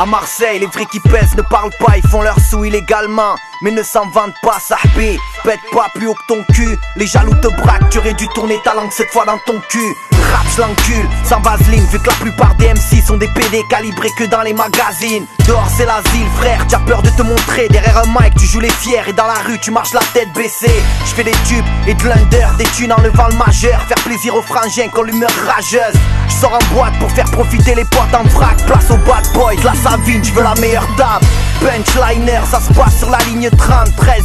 À Marseille, les vrais qui pèsent ne parlent pas, ils font leur sous illégalement. Mais ne s'en vantent pas, sahbi. Pète pas plus haut que ton cul. Les jaloux te braquent, tu aurais dû tourner ta langue cette fois dans ton cul. Rap, l'encule, sans vaseline, vu que la plupart des MC sont des PD calibrés que dans les magazines. Dehors, c'est l'asile, frère, tu as peur de te montrer. Derrière un mic, tu joues les fiers et dans la rue, tu marches la tête baissée. Je fais des tubes et de l'under, des thunes en levant le majeur. Faire plaisir aux frangins quand l'humeur rageuse. Je sors en boîte pour faire profiter les potes en vrac. Place aux bad boys, la savine, je veux la meilleure table. Punchliner, ça se passe sur la ligne 30 13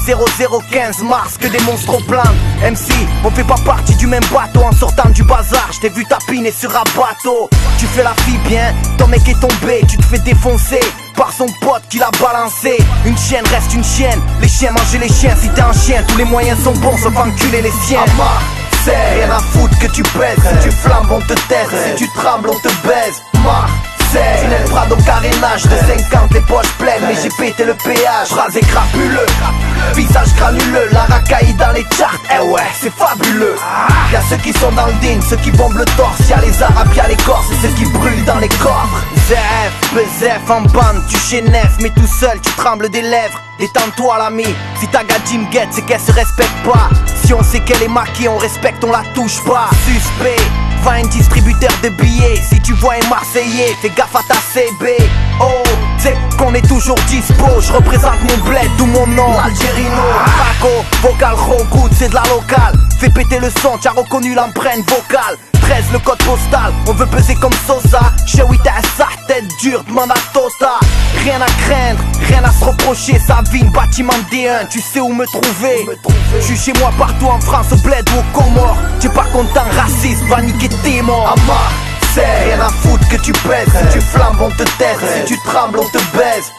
0015 mars que des monstres au plein MC, on fait pas partie du même bateau En sortant du bazar, je t'ai vu tapiner sur un bateau. Tu fais la fille bien, ton mec est tombé. Tu te fais défoncer par son pote qui l'a balancé. Une chienne reste une chienne, les chiens mangent les chiens. Si t'es un chien, tous les moyens sont bons sauf enculer les siens. C'est rien à foutre que tu pèses. Si tu flambes on te taise, si tu trembles on te baise n'es pas au carénage de 50 les poches pleines Mais j'ai pété le péage. Rasé crapuleux Visage granuleux La racaille dans les charts Eh ouais c'est fabuleux. Y'a ceux qui sont dans le digne Ceux qui bombent le torse. Y'a les arabes y'a les corses Et ceux qui brûlent dans les coffres Zef, Bezef en bande Tu chez Nef Mais tout seul tu trembles des lèvres. Détends-toi l'ami Si ta gadji me guette c'est qu'elle se respecte pas. Si on sait qu'elle est maquée on respecte on la touche pas. Suspect un distributeur de billets. Si tu vois un Marseillais, fais gaffe à ta CB Oh, c'est qu'on est toujours dispo. Je représente mon bled, tout mon nom Algérino, Paco, vocal good, c'est de la locale. Fais péter le son, tu as reconnu l'empreinte vocale. 13 le code postal, on veut peser comme Sosa. Chez oui t'as sa tête dure, demande à Tota. Rien à craindre, rien à se reprocher Sa vie, une bâtiment D1, tu sais où me trouver. Je suis chez moi partout en France, au bled ou au Comores. T'es pas content, raciste, va niquer tes morts c'est rien à foutre que tu pèses. Si tu flambes on te taise, si tu trembles on te baise.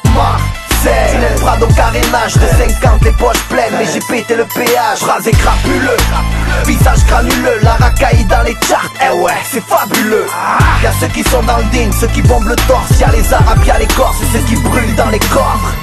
Tu n'es pas au carénage de 50 les poches pleines. Mais j'ai pété le péage. Rasé crapuleux Visage granuleux La racaille dans les charts ceux qui sont dans le digne Ceux qui bombent le torse. Y'a les arabes y'a les corses Et ceux qui brûlent dans les coffres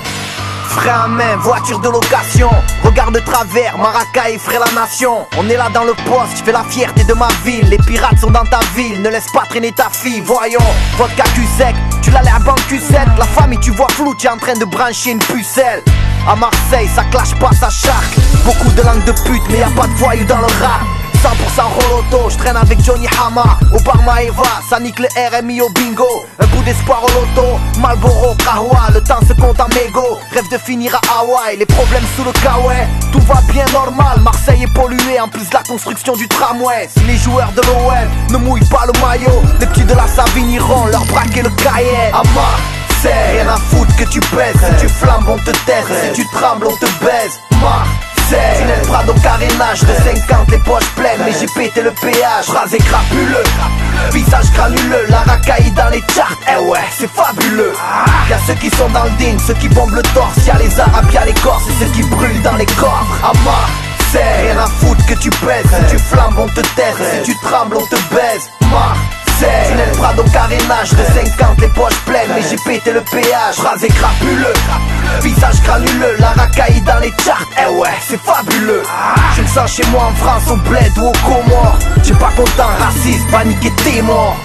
Frère à main, voiture de location. Regarde de travers, Maraca effraie la nation. On est là dans le poste, je fais la fierté de ma ville. Les pirates sont dans ta ville, ne laisse pas traîner ta fille. Voyons, votre cul sec, tu l'as l'air banque Q7 La famille tu vois flou, tu es en train de brancher une pucelle. À Marseille, ça clash pas, ça charque Beaucoup de langues de pute, mais y a pas de voyous dans le rap 100% Roloto, je traîne avec Johnny Hama. Au Parma Eva, ça nique le RMI au bingo. Un coup d'espoir au loto, Malboro, Kahwa Le temps se compte en mégot, rêve de finir à Hawaï Les problèmes sous le kawaii, tout va bien normal Marseille est pollué, en plus la construction du tramway. Si les joueurs de l'OM ne mouillent pas le maillot Les petits de la Savine iront leur braquer le cahier. Ama, c'est rien à foutre que tu pèses. Si tu flambes on te taise, si tu trembles on te baise n'es pas au carénage de 50 les poches pleines. Mais j'ai pété le péage, rasé crapuleux. Visage granuleux, la racaille dans les charts. Eh ouais, c'est fabuleux. Y'a ceux qui sont dans le digne, ceux qui bombent le torse. Y'a les arabes, y'a les corses et ceux qui brûlent dans les coffres Ama, c'est rien à foutre que tu pèses. Si tu flambes on te taise, si tu trembles on te baise. Tu n'es pas au carénage de 50 les poches pleines. Mais j'ai pété le péage, rasé crapuleux. Visage granuleux, la racaille dans les charts. Eh ouais, c'est fabuleux. Je me sens chez moi en France, au bled ou au Comores. J'ai pas content, raciste, paniqué, t'es mort